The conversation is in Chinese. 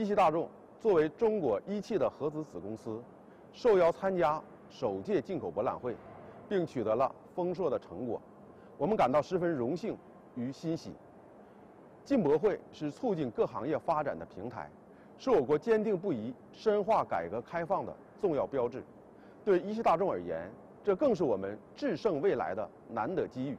一汽大众作为中国一汽的合资子公司受邀参加首届进口博览会并取得了丰硕的成果。我们感到十分荣幸与欣喜。进博会是促进各行业发展的平台是我国坚定不移深化改革开放的重要标志。对一汽大众而言这更是我们制胜未来的难得机遇。